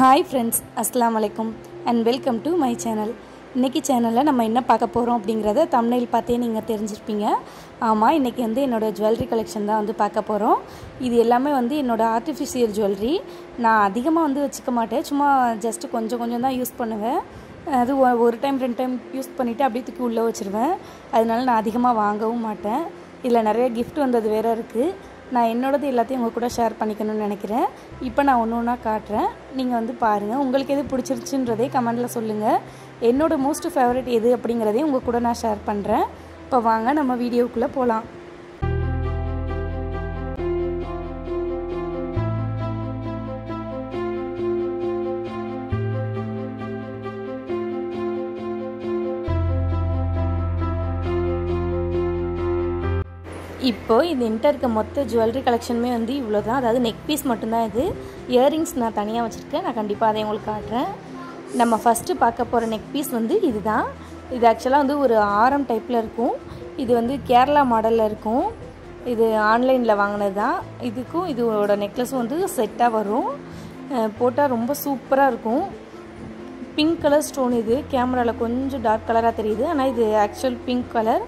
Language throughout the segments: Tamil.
ஹாய் ஃப்ரெண்ட்ஸ் அஸ்லாம் வலைக்கும் and welcome to my channel இன்றைக்கி சேனலில் நம்ம என்ன பார்க்க போகிறோம் அப்படிங்கிறத தமிழில் பார்த்தே நீங்கள் தெரிஞ்சிருப்பீங்க. ஆமாம் இன்றைக்கி வந்து என்னோடய ஜுவல்லரி கலெக்ஷன் தான் வந்து பார்க்க போகிறோம் இது எல்லாமே வந்து என்னோடய ஆர்டிஃபிஷியல் ஜுவல்லரி நான் அதிகமாக வந்து வச்சுக்க மாட்டேன். சும்மா ஜஸ்ட்டு கொஞ்சம் கொஞ்சம் தான் யூஸ் பண்ணுவேன். அது ஒ- ஒரு டைம் ரெண்டு டைம் யூஸ் பண்ணிவிட்டு அப்படியே தூக்கி உள்ளே வச்சுருவேன். அதனால நான் அதிகமாக வாங்கவும் மாட்டேன். இதில் நிறைய கிஃப்ட் வந்தது வேறு இருக்குது நான் என்னோடது எல்லாத்தையும் உங்கள் கூட ஷேர் பண்ணிக்கணும்னு நினைக்கிறேன். இப்போ நான் ஒன்று ஒன்றா காட்டுறேன். நீங்கள் வந்து பாருங்கள் உங்களுக்கு எது பிடிச்சிருச்சுன்றதே கமெண்டில் சொல்லுங்கள் என்னோடய மோஸ்ட் ஃபேவரட் எது அப்படிங்கிறதையும் உங்கள் கூட நான் ஷேர் பண்ணுறேன் இப்போ வாங்க நம்ம வீடியோக்குள்ளே போகலாம் இப்போ இது என்கிட்ட இருக்க மொத்த ஜுவல்லரி கலெக்ஷனுமே வந்து இவ்வளோ தான் அதாவது நெக் பீஸ் மட்டும்தான் இது. இயரிங்ஸ் நான் தனியாக வச்சுருக்கேன். நான் கண்டிப்பாக அதை உங்களுக்கு காட்டுறேன். நம்ம ஃபஸ்ட்டு பார்க்க போகிற நெக் பீஸ் வந்து இதுதான். இது ஆக்சுவலாக வந்து ஒரு ஆரம் டைப்பில் இருக்கும். இது வந்து கேரளா மாடலில் இருக்கும். இது ஆன்லைனில் வாங்கினது தான் இதுக்கும் இதோட நெக்லஸும் வந்து செட்டாக வரும். போட்டால் ரொம்ப சூப்பராக இருக்கும். பிங்க் கலர் ஸ்டோன் இது. கேமராவில் கொஞ்சம் டார்க் கலராக தெரியுது. ஆனால் இது ஆக்சுவல் பிங்க் கலர்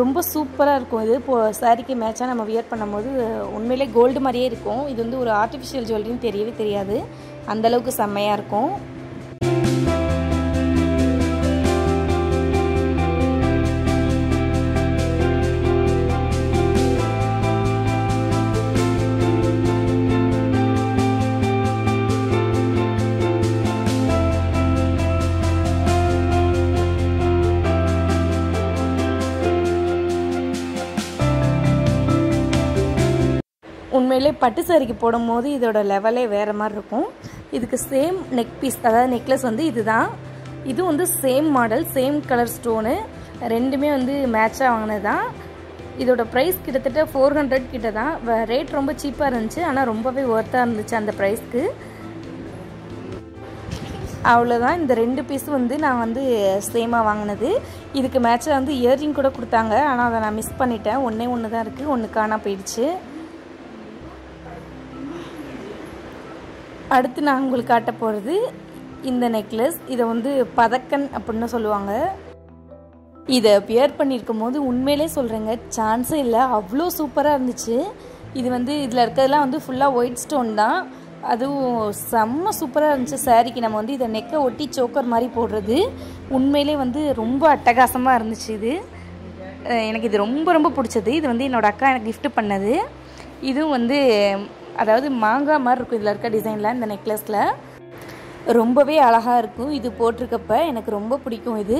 ரொம்ப சூப்பராக இருக்கும். இது இப்போ சாரிக்கு மேட்சாக நம்ம வியர் பண்ணும்போது உண்மையிலே கோல்டு மாதிரியே இருக்கும். இது வந்து ஒரு ஆர்டிஃபிஷியல் ஜுவல்லரின்னு தெரியவே தெரியாது. அந்தளவுக்கு செம்மையாக இருக்கும். உண்மையிலே பட்டு சாரிக்கு போடும்போது இதோட லெவலே வேறு மாதிரி இருக்கும். இதுக்கு சேம் நெக் பீஸ் அதாவது நெக்லஸ் வந்து இதுதான். இது வந்து same model same colour stone ரெண்டுமே வந்து மேட்சாக வாங்கினது தான் இதோட ப்ரைஸ் கிட்டத்தட்ட ஃபோர் ஹண்ட்ரட் கிட்ட தான் ரேட் ரொம்ப சீப்பாக இருந்துச்சு. ஆனால் ரொம்பவே ஒர்த்தாக இருந்துச்சு அந்த ப்ரைஸ்க்கு அவ்வளோதான் இந்த ரெண்டு பீஸ் வந்து நான் வந்து சேமாக வாங்கினது. இதுக்கு மேட்சாக வந்து இயர்ரிங் கூட கொடுத்தாங்க. ஆனால் அதை நான் மிஸ் பண்ணிட்டேன். ஒன்றே ஒன்று தான் இருக்குது ஒன்று காணா போயிடுச்சு. அடுத்து நான் உங்களுக்கு காட்ட போகிறது இந்த நெக்லஸ் இதை வந்து பதக்கன் அப்படின்னு சொல்லுவாங்க. இதை பியர் பண்ணியிருக்கும் போது உண்மையிலே சொல்கிறேங்க சான்ஸே இல்லை. அவ்வளோ சூப்பராக இருந்துச்சு. இது வந்து இதில் இருக்கிறதுலாம் வந்து ஃபுல்லாக ஒயிட் ஸ்டோன் தான். அதுவும் செம்ம சூப்பராக இருந்துச்சு சாரிக்கு நம்ம வந்து இதை நெக்கை ஒட்டி சோக்கர் மாதிரி போடுறது உண்மையிலே வந்து ரொம்ப அட்டகாசமாக இருந்துச்சு இது. எனக்கு இது ரொம்ப ரொம்ப பிடிச்சது. இது வந்து என்னோடய அக்கா எனக்கு கிஃப்ட் பண்ணது. இதுவும் வந்து அதாவது மாங்காய் மாதிரி இருக்கும் இதில் இருக்க டிசைனில் இந்த நெக்லஸில் ரொம்பவே அழகாக இருக்கும். இது போட்டிருக்கப்ப எனக்கு ரொம்ப பிடிக்கும் இது.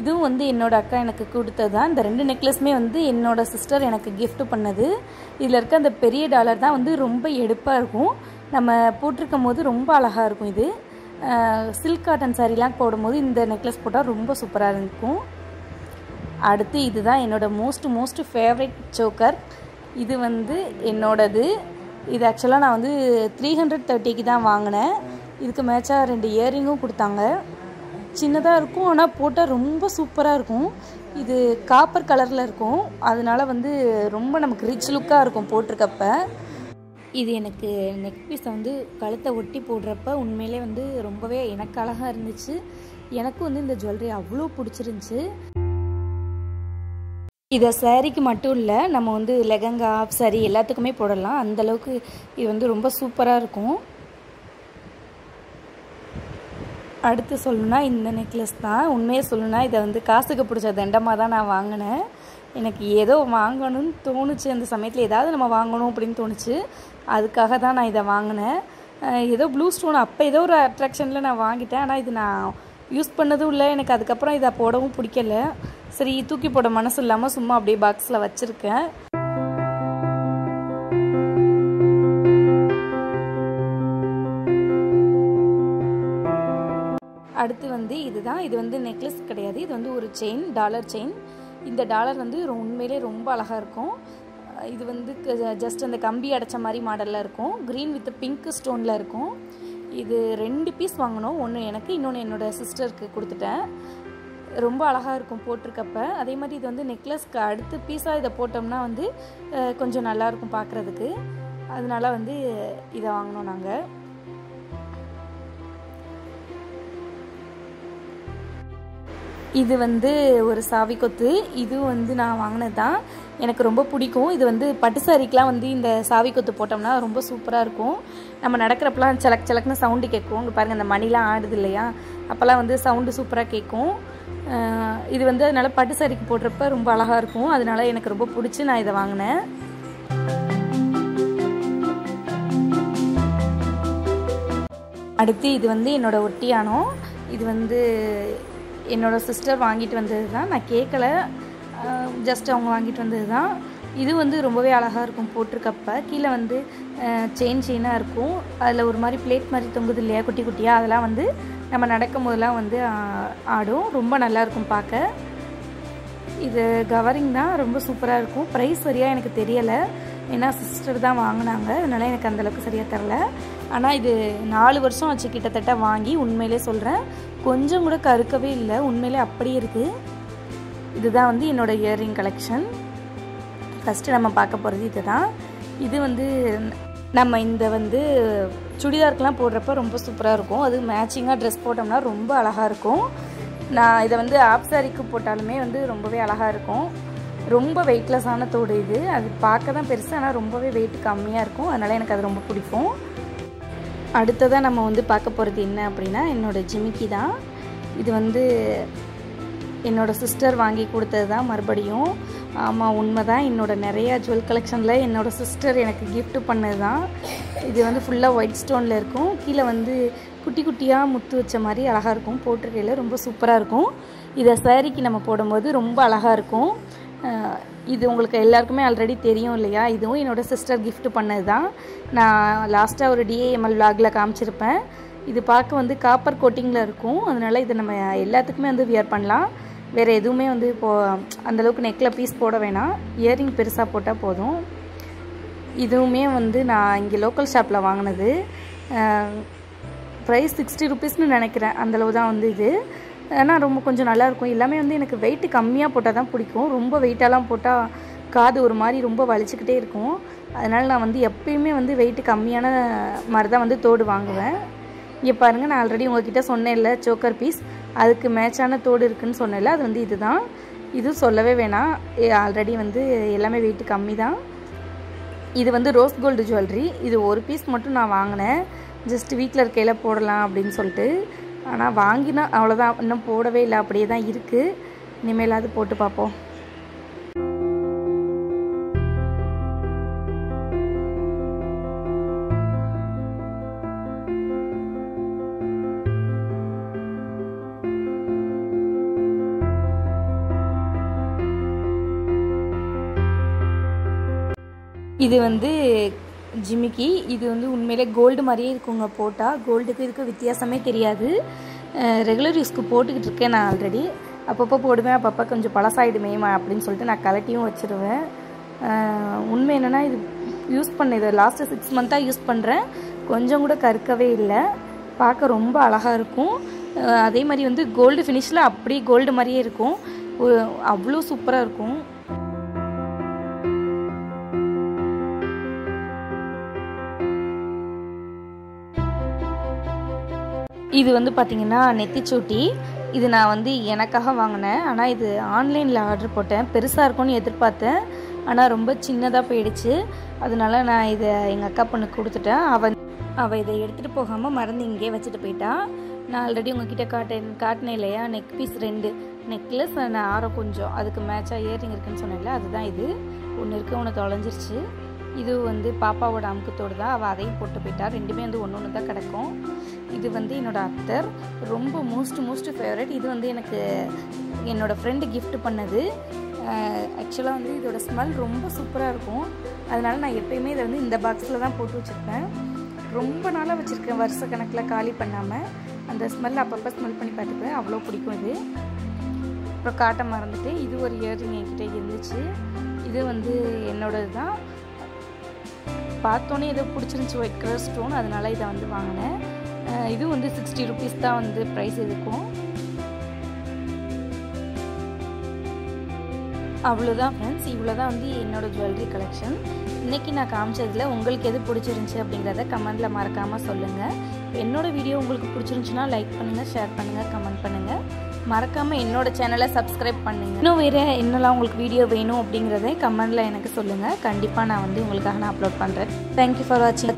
இதுவும் வந்து என்னோடய அக்கா எனக்கு கொடுத்தது? தான் இந்த ரெண்டு நெக்லஸுமே வந்து என்னோடய சிஸ்டர் எனக்கு கிஃப்ட் பண்ணது. இதில் இருக்க அந்த பெரிய டாலர் தான் வந்து ரொம்ப எடுப்பாக இருக்கும். நம்ம போட்டிருக்கும் போது ரொம்ப அழகாக இருக்கும் இது. சில்க் காட்டன் சாரீலாம் போடும்போது இந்த நெக்லஸ் போட்டால் ரொம்ப சூப்பராக இருக்கும். அடுத்து இதுதான் என்னோட மோஸ்ட் மோஸ்ட் ஃபேவரட் சோக்கர் இது வந்து என்னோடது. இது ஆக்சுவலாக நான் வந்து த்ரீ ஹண்ட்ரட் தேர்ட்டிக்கு தான் வாங்கினேன். இதுக்கு மேட்சாக ரெண்டு இயரிங்கும் கொடுத்தாங்க. சின்னதாக இருக்கும் ஆனால் போட்டால் ரொம்ப சூப்பராக இருக்கும். இது காப்பர் கலரில் இருக்கும். அதனால வந்து ரொம்ப நமக்கு ரிச் லுக்காக இருக்கும் போட்டிருக்கப்ப. இது எனக்கு நெக் பீஸை வந்து கழுத்தை ஒட்டி போடுறப்ப உண்மையிலே வந்து ரொம்பவே எனக்கு அழகாக இருந்துச்சு. எனக்கும் வந்து இந்த ஜுவல்லரி அவ்வளோ பிடிச்சிருந்துச்சி. இதை சேரீக்கு மட்டும் இல்லை நம்ம வந்து லெகங்கா ஆஃப் சாரி எல்லாத்துக்குமே போடலாம். அந்த அளவுக்கு இது வந்து ரொம்ப சூப்பராக இருக்கும். அடுத்து சொல்லணும்னா இந்த நெக்லஸ் தான். உண்மையை சொல்லணும்னா இதை வந்து காசுக்கு பிடிச்ச தண்டமாக தான் நான் வாங்கினேன். எனக்கு ஏதோ வாங்கணும்னு தோணுச்சு. அந்த சமயத்தில் ஏதாவது நம்ம வாங்கணும் அப்படின்னு தோணுச்சு. அதுக்காக தான் நான் இதை வாங்கினேன். ஏதோ ப்ளூ ஸ்டோன் அப்போ ஏதோ ஒரு அட்ராக்ஷனில் நான் வாங்கிட்டேன். ஆனால் இது நான் யூஸ் பண்ணதும் இல்லை. எனக்கு அதுக்கப்புறம் இதை போடவும் பிடிக்கல. சரி தூக்கி போட மனசு இல்லாமல் சும்மா அப்படியே பாக்ஸில் வச்சுருக்கேன். அடுத்து வந்து இதுதான். இது வந்து நெக்லஸ் கிடையாது. இது வந்து ஒரு செயின் டாலர் செயின் இந்த டாலர் வந்து உண்மையிலே ரொம்ப அழகாக இருக்கும். இது வந்து ஜஸ்ட் அந்த கம்பி அடைச்ச மாதிரி மாடலில் இருக்கும். க்ரீன் வித் பிங்க் ஸ்டோனில் இருக்கும். இது ரெண்டு பீஸ் வாங்கினோம் ஒன்று எனக்கு இன்னொன்று என்னோட சிஸ்டருக்கு கொடுத்துட்டேன். ரொம்ப அழகாக இருக்கும் போட்டிருக்கப்ப. அதே மாதிரி இது வந்து நெக்லஸ்க்கு அடுத்து பீஸாக இதை போட்டோம்னா வந்து கொஞ்சம் நல்லாயிருக்கும் பார்க்குறதுக்கு அதனால வந்து இதை வாங்கினோம் நாங்கள் இது வந்து ஒரு சாவி கொத்து. இது வந்து நான் வாங்கினது தான். எனக்கு ரொம்ப பிடிக்கும். இது வந்து பட்டு சாரிக்கெலாம் வந்து இந்த சாவி கொத்து போட்டோம்னா ரொம்ப சூப்பராக இருக்கும். நம்ம நடக்கிறப்பெல்லாம் செலக் செலக்னு சவுண்டு கேட்கும் இங்கே பாருங்கள் அந்த மணிலாம் ஆடுது இல்லையா? அப்போல்லாம் வந்து சவுண்டு சூப்பராக கேட்கும். இது வந்து அதனால் பட்டு சாரிக்கு போடுறப்ப ரொம்ப அழகாக இருக்கும். அதனால் எனக்கு ரொம்ப பிடிச்சி நான் இதை வாங்கினேன். அடுத்து இது வந்து என்னோடய ஒட்டியானம் இது வந்து என்னோடய சிஸ்டர் வாங்கிட்டு வந்தது தான் நான் கேட்கல ஜஸ்ட் அவங்க வாங்கிட்டு வந்தது தான் இது வந்து ரொம்பவே அழகாக இருக்கும் போட்டிருக்கப்ப. கீழே வந்து செயின் செயினாக இருக்கும். அதில் ஒரு மாதிரி பிளேட் மாதிரி தொங்குது இல்லையா குட்டி குட்டியாக அதெல்லாம் வந்து நம்ம நடக்கும் போதெல்லாம் வந்து ஆடும். ரொம்ப நல்லாயிருக்கும் பார்க்க. இது கவரிங் தான் ரொம்ப சூப்பராக இருக்கும். ப்ரைஸ் சரியாக எனக்கு தெரியலை. ஏன்னா சிஸ்டர் தான் வாங்கினாங்க. அதனால் எனக்கு அந்தளவுக்கு சரியாக தரல ஆனால் இது நாலு வருஷம் ஆச்சு கிட்டத்தட்ட வாங்கி. உண்மையிலே சொல்கிறேன் கொஞ்சம் கூட கருக்கவே இல்லை. உண்மையிலே அப்படியே இருக்குது இதுதான் வந்து என்னோடய இயரிங் கலெக்ஷன் ஃபஸ்ட்டு நம்ம பார்க்க போகிறது இது தான் இது வந்து நம்ம இந்த வந்து சுடிதாருக்கெலாம் போடுறப்ப ரொம்ப சூப்பராக இருக்கும். அது மேட்சிங்காக ட்ரெஸ் போட்டோம்னா ரொம்ப அழகாக இருக்கும். நான் இதை வந்து ஆப் சாரிக்கு போட்டாலுமே வந்து ரொம்பவே அழகாக இருக்கும். ரொம்ப வெயிட்லெஸ்ஸான தோடு இது. அது பார்க்க தான் பெருசு ஆனால் ரொம்பவே வெயிட் கம்மியாக இருக்கும். அதனால் எனக்கு அது ரொம்ப பிடிக்கும். அடுத்ததாக நம்ம வந்து பார்க்க போகிறது என்ன அப்படின்னா என்னோடய ஜிமிக்கி தான். இது வந்து என்னோடய சிஸ்டர் வாங்கி கொடுத்தது தான் மறுபடியும். ஆமாம் உண்மை தான் என்னோடய நிறையா ஜுவல் கலெக்ஷனில் என்னோடய சிஸ்டர் எனக்கு கிஃப்ட் பண்ணது தான் இது வந்து ஃபுல்லாக ஒயிட் ஸ்டோனில் இருக்கும். கீழே வந்து குட்டி குட்டியாக முத்து வச்ச மாதிரி அழகாக இருக்கும். போட்டிருக்கையில் ரொம்ப சூப்பராக இருக்கும். இதை சேரீக்கு நம்ம போடும்போது ரொம்ப அழகாக இருக்கும். இது உங்களுக்கு எல்லாருக்குமே ஆல்ரெடி தெரியும் இல்லையா? இதுவும் என்னோடய சிஸ்டர் கிஃப்ட் பண்ணது தான் நான் லாஸ்ட்டாக ஒரு டிஏஎம்எல் விளாகில் காமிச்சிருப்பேன். இது பார்க்க வந்து காப்பர் கோட்டிங்கில் இருக்கும். அதனால் இதை நம்ம எல்லாத்துக்குமே வந்து வியர் பண்ணலாம். வேறு எதுவுமே வந்து இப்போது அந்தளவுக்கு நெக்கில் பீஸ் போட வேணாம். இயரிங் பெருசாக போட்டால் போதும். இதுவுமே வந்து நான் இங்கே லோக்கல் ஷாப்பில் வாங்கினது. ப்ரைஸ் சிக்ஸ்டி ருபீஸ்னு நினைக்கிறேன். அந்தளவு தான் வந்து இது. ஆனால் ரொம்ப கொஞ்சம் நல்லாயிருக்கும் எல்லாமே வந்து எனக்கு வெயிட்டு கம்மியாக போட்டால் தான் பிடிக்கும். ரொம்ப வெயிட்டாலாம் போட்டால் காது ஒரு மாதிரி ரொம்ப வலிச்சுக்கிட்டே இருக்கும். அதனால் நான் வந்து எப்பயுமே வந்து வெயிட்டு கம்மியான மாதிரி தான் வந்து தோடு வாங்குவேன். இங்கே பாருங்கள் நான் ஆல்ரெடி உங்ககிட்ட சொன்னேன்ல சோக்கர் பீஸ் அதுக்கு மேட்சான தோடு இருக்குதுன்னு சொன்னல அது வந்து இதுதான். இது சொல்லவே வேணாம். ஆல்ரெடி வந்து எல்லாமே வெயிட் கம்மி தான் இது வந்து ரோஸ் கோல்டு ஜுவல்லரி இது ஒரு பீஸ் மட்டும் நான் வாங்கினேன். ஜஸ்ட் வீட்டில் இருக்கையில் போடலாம் அப்படின்னு சொல்லிட்டு. ஆனால் வாங்கினா அவ்வளோதான் இன்னும் போடவே இல்லை. அப்படியே தான் இருக்குது இனிமேலாவது போட்டு பார்ப்போம். இது வந்து ஜிமிக்கி. இது வந்து உண்மையிலே கோல்டு மாதிரியே இருக்குங்க போட்டால் கோல்டுக்கு இதுக்கு வித்தியாசமே தெரியாது. ரெகுலர் யூஸ்க்கு போட்டுக்கிட்டு இருக்கேன் நான் ஆல்ரெடி அப்பப்போ போடுவேன் அப்பப்போ கொஞ்சம் பழசாயிடுமே அப்படின்னு சொல்லிட்டு நான் கலட்டியும் வச்சுருவேன். உண்மை என்னென்னா இது யூஸ் பண்ண இதை லாஸ்ட்டு சிக்ஸ் மந்த்தாக யூஸ் பண்ணுறேன் கொஞ்சம் கூட கருக்கவே இல்லை. பார்க்க ரொம்ப அழகாக இருக்கும். அதே மாதிரி வந்து கோல்டு ஃபினிஷில் அப்படியே கோல்டு மாதிரியே இருக்கும். அவ்வளோ சூப்பராக இருக்கும். இது வந்து பார்த்திங்கன்னா நெத்திச்சூட்டி. இது நான் வந்து எனக்காக வாங்கினேன். ஆனால் இது ஆன்லைனில் ஆர்டர் போட்டேன். பெருசாக இருக்கும்னு எதிர்பார்த்தேன். ஆனால் ரொம்ப சின்னதாக போயிடுச்சு. அதனால நான் இதை எங்கள் அக்கா பொண்ணுக்கு கொடுத்துட்டேன். அவன் அவள் இதை எடுத்துகிட்டு போகாமல் மறந்து இங்கேயே வச்சுட்டு போயிட்டா. நான் ஆல்ரெடி உங்ககிட்ட காட்டேன் காட்டினேன் இல்லையா? நெக் பீஸ் ரெண்டு. நெக்லஸ் நான் ஆரம் கொஞ்சம். அதுக்கு மேட்சாக இயரிங் இருக்குன்னு சொன்னேன்ல அதுதான் இது. ஒன்று இருக்குது ஒன்று தொலைஞ்சிருச்சு. இது வந்து பாப்பாவோட அமுக்கத்தோடு தான் அவள் அதையும் போட்டு போயிட்டா. ரெண்டுமே வந்து ஒன்று ஒன்று தான் கிடக்கும். இது வந்து என்னோடய அத்தர். ரொம்ப மோஸ்ட் மோஸ்ட் ஃபேவரட் இது வந்து எனக்கு என்னோடய ஃப்ரெண்டு கிஃப்ட் பண்ணது. ஆக்சுவலாக வந்து இதோட ஸ்மெல் ரொம்ப சூப்பராக இருக்கும். அதனால் நான் எப்பயுமே இதை வந்து இந்த பாக்ஸில் தான் போட்டு வச்சுருப்பேன். ரொம்ப நாளாக வச்சுருக்கேன் வருஷ கணக்கில் காலி பண்ணாமல் அந்த ஸ்மெல் அப்பப்போ ஸ்மெல் பண்ணி பார்த்துப்பேன் அவ்வளோ பிடிக்கும் இது. அப்புறம் காட்ட மறந்துட்டு இது ஒரு இயரிங் என்கிட்ட இருந்துச்சு. இது வந்து என்னோடது தான். பார்த்தோன்னே ஏதோ பிடிச்சிருந்துச்சி ஒயிட் கலர் ஸ்டோன் அதனால் இதை வந்து வாங்கினேன். இது வந்து சிக்ஸ்டி ருபீஸ் தான் வந்து ப்ரைஸ் இருக்கும். அவ்வளோதான் ஃப்ரெண்ட்ஸ் இவ்வளோ தான் வந்து என்னோடய ஜுவல்லரி கலெக்ஷன் இன்றைக்கி நான் காமிச்சதில் உங்களுக்கு எது பிடிச்சிருந்துச்சி அப்படிங்கிறத கமெண்ட்டில் மறக்காமல் சொல்லுங்கள் என்னோடய வீடியோ உங்களுக்கு பிடிச்சிருந்துச்சின்னா லைக் பண்ணுங்கள் ஷேர் பண்ணுங்கள் கமெண்ட் பண்ணுங்கள் மறக்காமல் என்னோட சேனலை சப்ஸ்கிரைப் பண்ணுங்கள் இன்னும் வேறு என்னெல்லாம் உங்களுக்கு வீடியோ வேணும் அப்படிங்கிறத கமெண்டில் எனக்கு சொல்லுங்கள் கண்டிப்பாக நான் வந்து உங்களுக்காக நான் அப்லோட் பண்ணுறேன் தேங்க்யூ ஃபார் வாட்சிங்